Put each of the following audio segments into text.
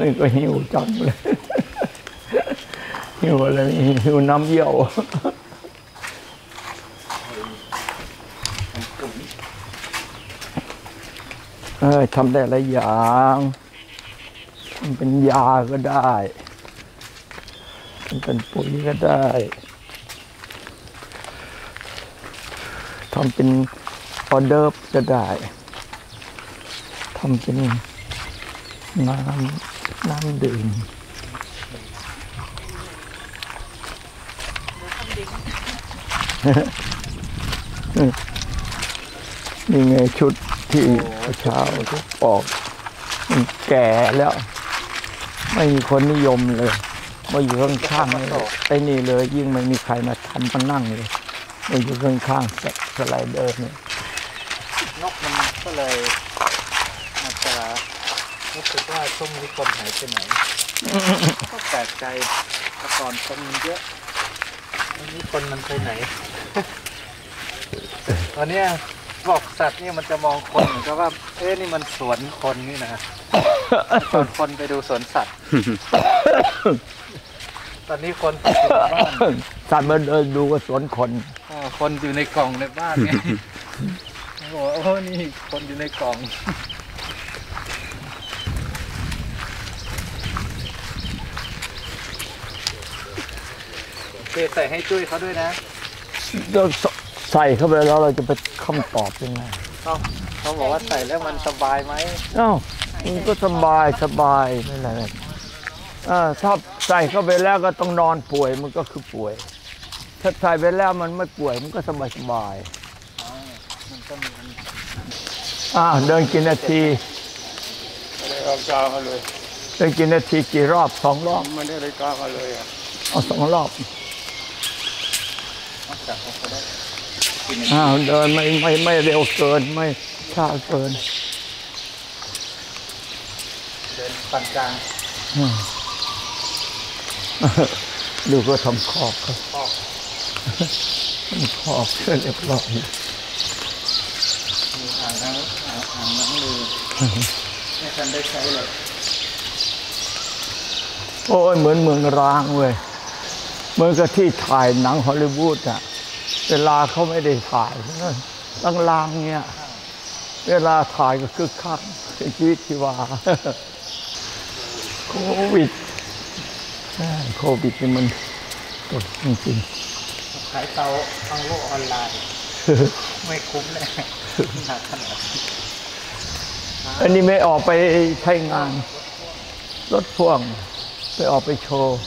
นี่ก็หิวจังเลยหิวอะไรหิวน้ำเยี่ยวเออทำได้หลายอย่างทำเป็นยาก็ได้ทำเป็นปุ๋ยก็ได้ทำเป็นออเดอร์ก็ได้ทำเป็นน้ำ น้ำดื่มนี่ไงชุดที่เช้าทุกปอกมันแก่แล้ว ไม่มีคนนิยมเลยมาอยู่ข้างๆเลยไอ้นี่เลยยิ่งไม่มีใครมาทำมานั่งเลยมาอยู่ข้างๆสไลเดอร์เนี่ยนกมันก็เลย รู้สึกว่าช่วงนี้คนหายไปไหนก็แปลกใจแต่ก่อนคนมันเยอะวันนี้คนมันไปไหน ตอนเนี้ยบอกสัตว์เนี่ยมันจะมองคนเหมือนกับว่า เอ๊ะนี่มันสวนคนนี่นะตอนคนไปดูสวนสัตว์ ตอนนี้คนไปดูบ้านสัตว์มาเดินดูก็สวนคนอ่าคนอยู่ในกล่องในบ้านไงบอกว่าโอ้นี่คนอยู่ในกล่อง โอเคใส่ให้จุ้ยเขาด้วยนะเราใส่เข้าไปแล้วเราจะไปคำตอบยังไงเขาเขาบอกว่าใส่แล้วมันสบายไหมเอ้ามันก็สบายสบายไม่อะไรอ่าถ้าใส่เข้าไปแล้วก็ต้องนอนป่วยมันก็คือป่วย ถ้าใส่ไปแล้วมันไม่ป่วยมันก็สบายสบายอ๋อมันก็มีอ่าเดินกี่นาทีไม่ได้เอากามาเลยเดินกี่นาทีกี่รอบสองรอบไม่ได้เลยกามาเลยอะเอาสองรอบน อา้าวเดินไม่ไม่ไม่เร็วเกินไม่ช้าเกิน เดินปานกลางดูก็ทำขอบครับทำขอบเรียบร้อยมีอ่างน้ำอ่างอ่างน้ำมือไม่ทันได้ใช้เลยโอ้ยเหมือนเมืองร้างเว้ยเหมือนกับที่ถ่ายหนังฮอลลีวูดอะ เวลาเขาไม่ได้ถ่ายตั้งลางๆเนี่ย เวลาถ่ายก็คือคักเป็นชีวิตชีวา โควิดใช่โควิดนี่มันตกจริงขายเตาทางโลกออนไลน์ๆไม่คุ้มเลยหนักขนาดนี้อันนี้ไม่ออกไปใช้งาน รถพ่วงไปออกไปโชว์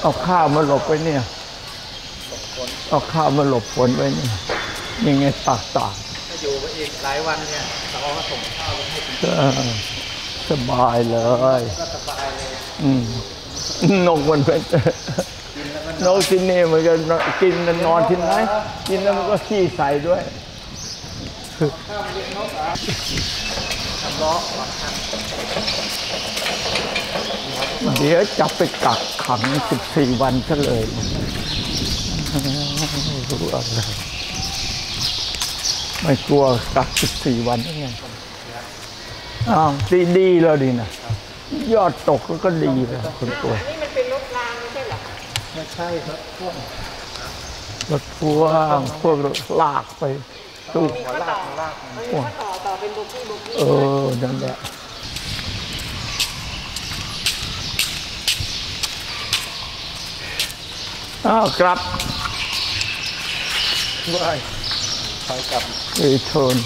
เอาข้าวมาหลบไว้เนี่ย เอาข้าวมาหลบฝนไว้เนี่ยยังไงตากตากถ้าอยู่ไปอีกหลายวันเนี่ยเราก็ส่งข้าวไปให้ถึงเออสบายเลยก็สบายเลย อืมนกมันเป็นกินแล้วมันนกที่นี่มันก็กินแล้วนอนที่ไหนกินแล้วมันก็ขี้ใส่ด้วยข้าวเลี้ยงนกอะทำล้อหลังคาเดี๋ยวจับไปกักขัง 14 วันซะเลยไม่ รู้อะไรไม่กลัวกัก14วันได้ไงอ้าวดีดีแล้วดีนะยอดตกแล้วก็ดีเลยคนตัว นี่มันเป็นรถรางไม่ใช่เหรอไม่ใช่ครับพวกรถพ่วงพวกลากไปตู้หัวลากหัวลากอันนี้ก็ต่อต่อเป็นโบกี้โบกี้เออนั่นแหละอ้าวกลับ ว้ายถอยกลับรีเทิร์น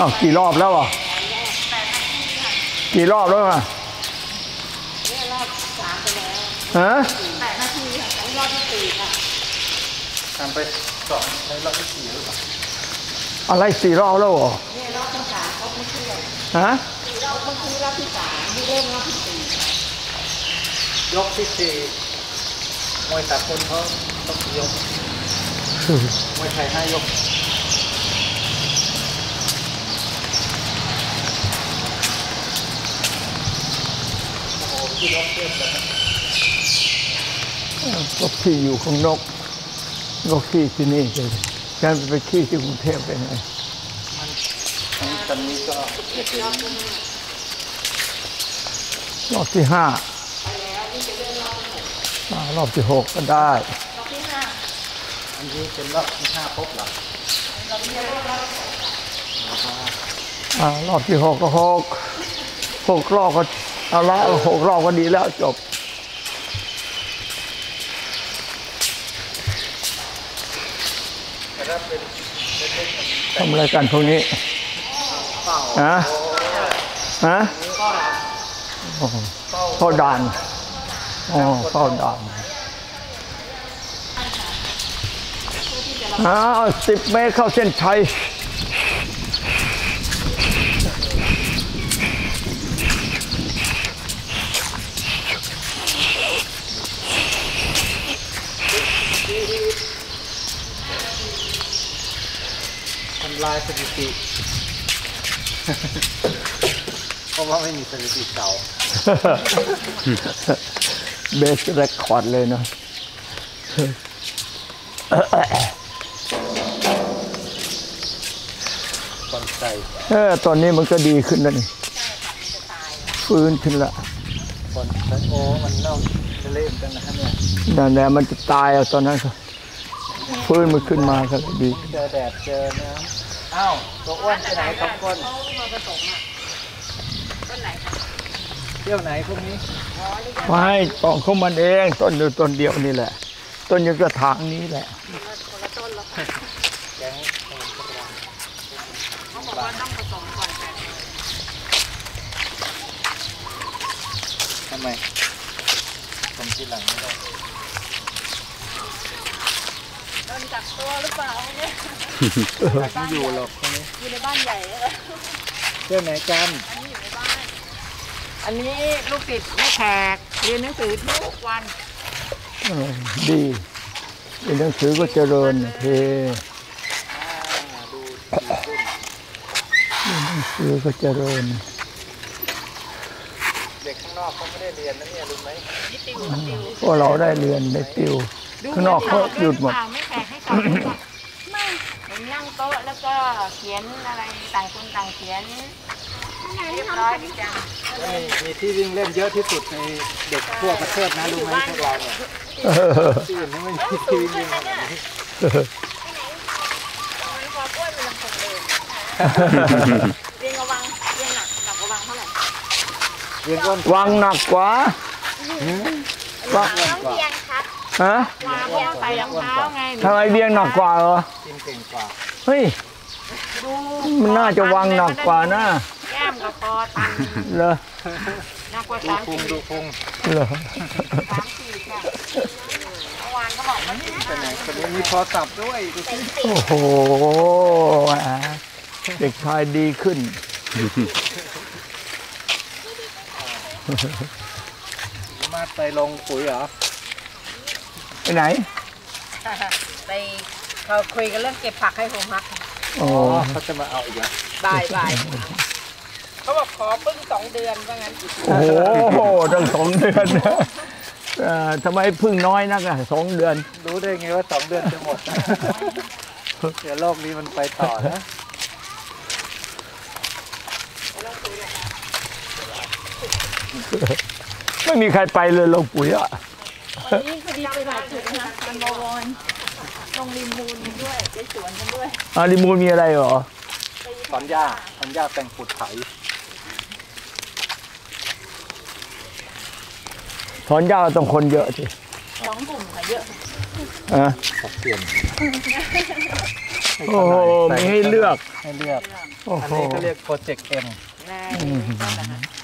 อ้าวกี่รอบแล้วอะ กี่รอบแล้วอะเนี่ยรอบสามไปแล้วฮะแปดนาทีค่ะอันนี้รอบที่สี่ค่ะทำไปสองในรอบที่สี่หรือเปล่าอะไรสี่รอบแล้วเหรอเนี่ยรอบที่สามก็ไม่เชื่อฮะสี่รอบเมื่อกี้รอบที่สามที่เริ่มรอบที่สี่ยกที่สี่ มวยสากลเขาต้องยกมวยไทยห้ายกโอ้โหที่ยกเทียบเลยนะก็พี่อยู่ของนกนกขี้ที่นี่เลยฉันไปขี้ที่กรุงเทพไปไงมันอันนี้ตอนนี้ก็จะเป็น รอบที่ห้าอ่ารอบที่หกก็ได้อันนี้เป็นรอบที่ห้าครบเหรออ่ารอบที่หกก็หกหกรอบก็เอาละหกรอบก็ดีแล้วจบแต่ถ้าเป็นทำอะไรกันพวกนี้เป้าฮะฮะโอ้โหเข้าด่าน อ๋อเข้าด่านอ้าวสิบเมตรเข้าเส้นชัยทำลายสถิติ เพราะว่าไม่มีสถิติเก่า เบสเรคคอร์ดเลยเนาะคนใส่เออตอนนี้มันก็ดีขึ้นแล้วนี่ฟื้นขึ้นละคนใส่โอ้มันเน่าจะเล่นกันนะครับเนี่ยนั่นแหละมันจะตายเอาตอนนั้นก็ฟื้นมันขึ้นมาก็เลยดีเจอแดดเจอน้ำอ้าวตัวอ้วนไปไหนครับก้นเขามาผสมอะต้นไหนคะเที่ยวไหนพวกนี้ไม่ต้องของมันเอง ต้นอยู่ต้นเดียวนี่แหละ ต้นอยู่กระถางนี้แหละคนละต้นแล้วแกงเขาบอกว่าต้องผสมก่อนแต่ทำไมผมทีหลังไม่ได้ต้นจับตัวหรือเปล่าเนี่ยอยากไม่อยู่หรอกพวกนี้อยู่ในบ้านใหญ่เลยเที่ยวไหนกันอันนี้ อยู่ในบ้านอันนี้ลูกศิษย์แม่แขกเรียนหนังสือทุกวันเออดีเรียนหนังสือก็เจริญเทอ่าดูดีขึ้นหนังสือก็เจริญเด็กข้างนอกเขาไม่ได้เรียนนะเนี่ยรู้ไหมนี่ติวติวพวกเราได้เรียนได้ติว ข้างนอกเขาหยุดหมด ไม่แขกให้สอนหรือเปล่าไม่เห็นนั่งโต๊ะแล้วก็เขียนอะไรต่างคนต่างเขียน เรียบร้อยดีจังแล้วมีมีที่วิ่งเล่นเยอะที่สุดในเด็กทั่วประเทศนะรู้ไหมพวกเราเนี่ยเออที่อื่นไม่มีที่วิ่งเล่นแบบนี้มันพอกล้วยมันลำพงเลยเรียนกระวังเรียนหนักหนักกระวังเท่าไหร่เรียนก้นวางหนักกว่าต้องเรียนครับฮะวางต้องใส่รองเท้าไงทำไมเบียงหนักกว่าเหรอกินเก่งกว่าเฮ้ยดูมันน่าจะวางหนักกว่านะ แก้มกับคอตันเหรอหนักกว่าดูสามพุงสี่ดูพุงเหรอสามสี่ค่ะเมื่อวานก็บอกมันไปไหนคนนี้มีโทรศัพท์ด้วยดูสิโอ้โหแหมเด็กชายดีขึ้นมาใส่ลงปุ๋ยเหรอ ไปไหน ไปเขาคุยกันเรื่องเก็บผักให้ผมพักโอ้อ๋อเขาจะมาเอาอีกแล้วบายบาย เขาบอกขอปึ้งสองเดือนว่างั้นโอ้โหตั้งสองเดือนนะเอ่อทำไมพึ่งน้อยนักอะสองเดือน รู้ได้ไงว่าสองเดือนจะหมด เดี๋ยวโลกนี้มันไปต่อนะไม่มีใครไปเลยลงปุ๋ยอะวันนี้พอดีไปหลายจุดนะมันบวรลงริมมูลกันด้วยไปสวนกันด้วยอาริมูลมีอะไรเหรอ ถอนหญ้าถอนหญ้าแต่งปุดไถ ถอนหญ้าต้องคนเยอะสิสองกลุ่มค่ะเยอะอะสับเปลี่ยนโอ้โหมีให้เลือกให้เลือกโอ้อันโหนี้ก็เรียกโปรเจกต์เอ็มแน่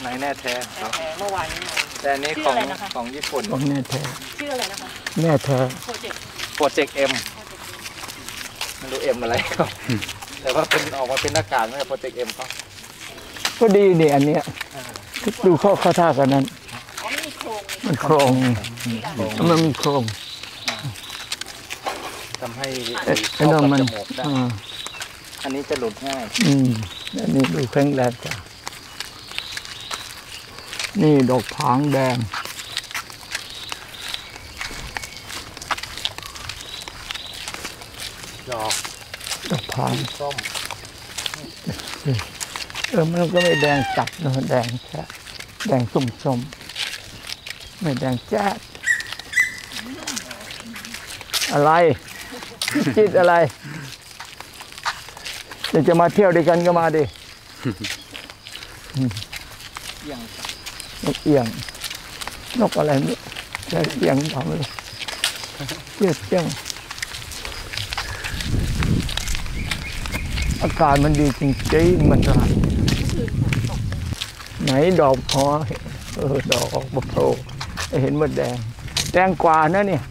ในแน่แท้ครับเมื่อวานนี้แต่อันนี้ของของญี่ปุ่นของแน่แท้ชื่ออะไรนะคะแน่แท้โปรเจกต์โปรเจกต์เอ็มไม่รู้เอ็มอะไรครับแต่ว่าเป็นออกมาเป็นหน้ากากไม่ใช่โปรเจกต์เอ็มเขาก็ดีนี่อันเนี้ยดูข้อเข้าท่ากันนั้นอ๋อมีโครง มันโครงมันมีโครงทำให้เอ๊ะไอ้เข้านั่นกับมันจมูกได้อ่าอันนี้จะหลุดง่าย อืมอันนี้ดูแข็งแรงจ้ะนี่ดอกผางแดงดอกดอกผางส้มเออมันก็ไม่แดงจัดนะแดงแค่แดงส้มๆ ไม่แดงแจ๊ดอะไรจิตอะไรอยากจะมาเที่ยวด้วยกันก็มาดิเอียงนกเอียง นกอะไรไม่รู้ใช้เอียงทำเลยเจียเจียงอากาศมันดีจริงๆมันร้อนไหนดอกพอเออ ดอกออกมาโผล่ให้ เห็นหมดแดง แดงกว่านะเนี่ย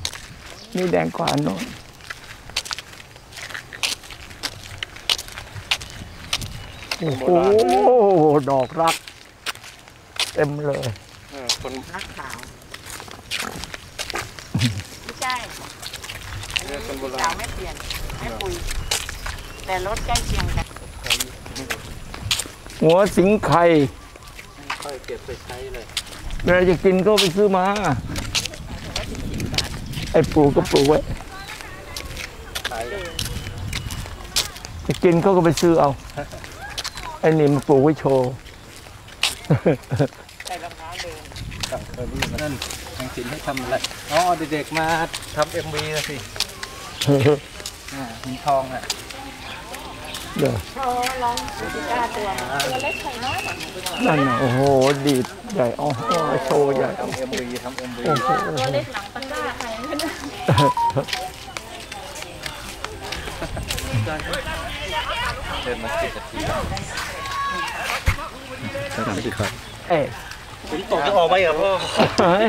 นี่แดงกว่าโน่นโอ้โหดอกรัก เต็มเลยเออคนรักขาวไม่ใช่อันนี้สีขาวไม่เปลี่ยนไม่ปุยแต่รสใกล้เคียงกันหัวสิงไข่ค่อยเก็บไปใช้เลย เวลาจะกินก็ไปซื้อมา ไอ้ปลูกก็ปลูกไว้ขายจะกินเขาก็ไปซื้อเอา ไอ้นี่มันปลูกไว้โชว์ใส่รองเท้าเดินสั่งเคอรี่มานั่นทางสินให้ทำอะไร อ๋อเด็กๆมาทำเอ็มวีนะสิอ่าหินทองอะ เดี๋ยวโชว์ลองดูสิก้าตัวตัวเล็กไข่น้อยแบบนั่นน่ะโอ้โห ดีดใหญ่อ๋อโชว์ใหญ่ทำเอ็มวีทำเอ็มวีโอ้โหตัวเล็กหนังตะกร้าใครไม่รู้เดินมาสิบนาทีเอ๊ะฝนตกจะออกไปเหรอพ่อเฮ้ย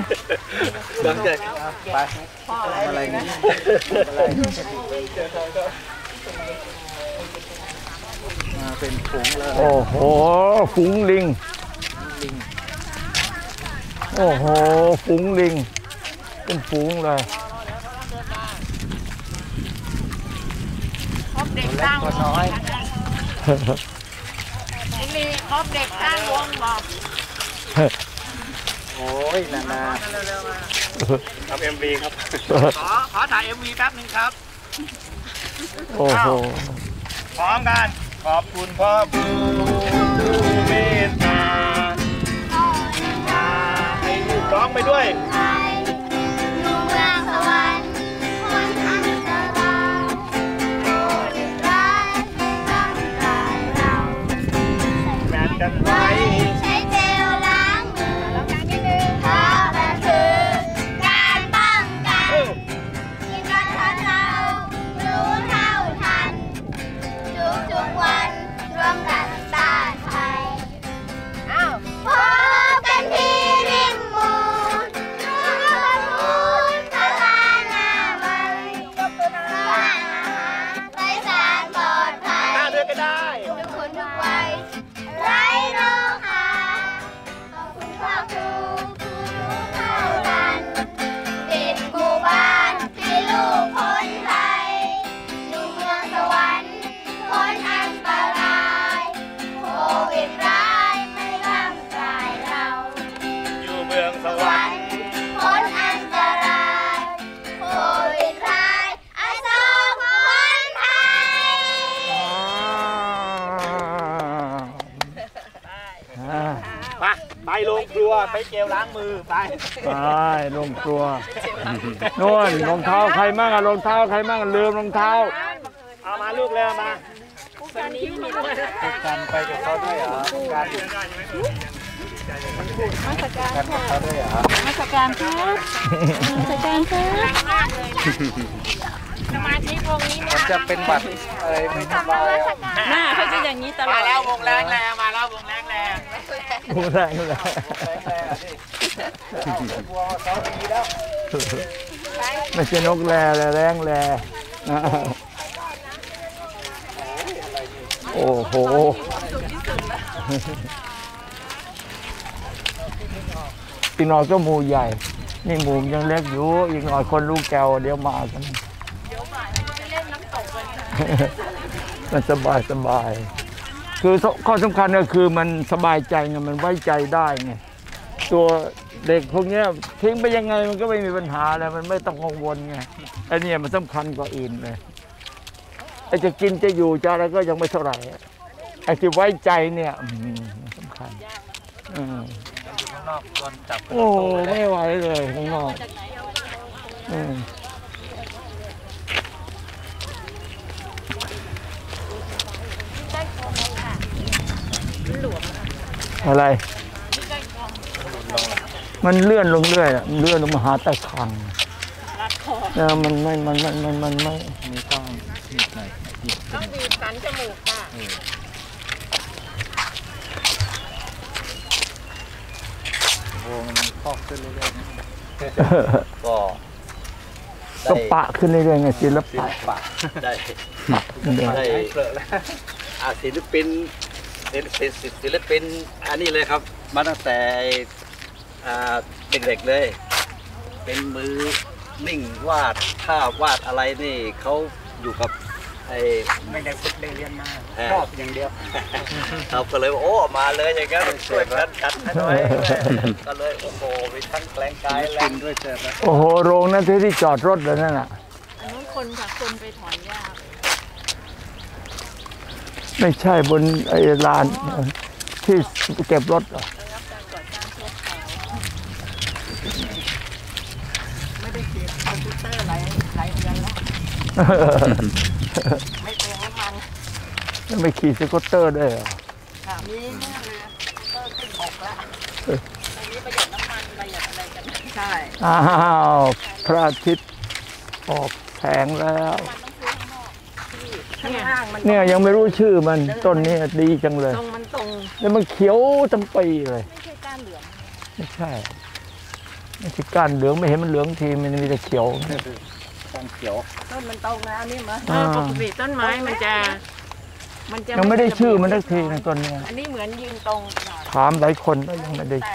ดังใจไปอะไรนี่มา เป็นฝูงเลยโอ้โหฝูงลิง ลิง โอ้โหฝูงลิง เป็นฝูงเลยครบเด็กสร้างวงมีครบเด็กสร้างวงบอกโอ้ยนานาทำ MV ครับ ขอขอถ่าย MV แป๊บหนึ่งครับ โอ้โหพร้อมกัน ขอบคุณพ่อผู้เมตตาให้ลูกร้องไปด้วยอยู่เมืองส รงครัวไปเจลล้างมือไปไปลงครัวนู่นรองเท้าใครมั่งอะรองเท้าใครมั่งอะลืมรองเท้าเอามาลูกเร็วมาการไปกับเขาด้วยเหรอการการกับเขาด้วยเหรอมาสการครับมาสการครับ สมาธิวงนี้มันจะเป็นบัตรอะไรไม่สบายอะหน้าเขาจะอย่างนี้ตลอดมาแล้ววงแรงแรงมาแล้ววงแรงแรงหูแรงเลยแรงๆดิกลัวเขาดีแล้วไม่ใช่นกแรแลแรงแลนะโอ้โหอีกหน่อยก็หมูใหญ่ นี่หมูยังเล็กอยู่ อีกหน่อยคนลูกแก้วเดี๋ยวมากัน มันสบายสบาย คือข้อสำคัญก็คือมันสบายใจไงมันไว้ใจได้ไงตัวเด็กพวกเนี้ยทิ้งไปยังไงมันก็ไม่มีปัญหาอะไรมันไม่ต้องกังวลไงไอ้เนี่ยมันสำคัญกว่าอื่นเลยไอ้จะกินจะอยู่จะอะไรก็ยังไม่เท่าไหร่อะไอ้ที่ไว้ใจเนี่ยอืมสำคัญอืมอยู่ข้างนอกโดนจับโอ้ไม่ไหวเลยข้างนอกอืม อะไร มันเลื่อนลงเรื่อยอะมันเลื่อนลงมาหาใต้คางเออมันไม่ มันมันมันมันไม่มีต้องมีหน่อยมีต้องบีบสันจมูกค่ะโอ้มันพอกขึ้นเรื่อยๆนะก็ก็ปะขึ้นเรื่อยๆไงศิลศิปะลปะได้ขึ้นเรื่อยได้ให้เปลือกแล้วอาศิลปินศิลปินศิลปินอันนี้เลยครับ มาตั้งแต่อ่าเด็กๆเลย เป็นมือนิ่งวาดภาพวาดอะไรนี่เขาอยู่กับไอ้ไม่ได้ฝึกได้เรียนมาเออชอบอย่างเดียวเราก็เลยว่าโอ้มาเลยอย่างงั้นช่วยกันจัดให้หน่อยก็เลยโอ้โหมีทั้งแปลงกายแรกิงนด้วยเจอแล้วโอ้โหโรงนั้นที่ที่จอดรถเลยนั่นน่ะอันนู้นคนค่ะคนไปถอนหญ้า ไม่ใช่บนไอ้ลานเอ่อที่เก็บรถเหรอรับการก่อสร้างทั่วไปไม่ได้เก็บคอมพิวเตอร์หลายหลายเดือนแล้วไม่เปลืองน้ำมันแล้วไม่ขี่สกูตเตอร์ได้วยเหรอค่ะมีเนี่ยเรือก็ขึ้นบกละตรงนี้ประหยัดน้ำมันประหยัดอะไรกันใช่อ้าวพระอาทิตย์ออกแสงแล้ว ข้างล่างมันเนี่ยยังไม่รู้ชื่อมันต้นนี้ดีจังเลย ตรงมันตรงแล้วมันเขียวทั้งปีเลย ไม่ใช่ก้านเหลือง ไม่ใช่ ไม่ใช่ก้านเหลืองไม่เห็นมันเหลืองทีมันมีแต่เขียวนี่คือความเขียว ต้นมันตรงนะอันนี่มั้ยอ่าปกติต้นไม้มันจะ มันจะยังไม่ได้ชื่อมันสักทีนะต้นเนี้ยอันนี้เหมือนยืนตรง ถามหลายคนก็ยังไม่ได้ชื่อ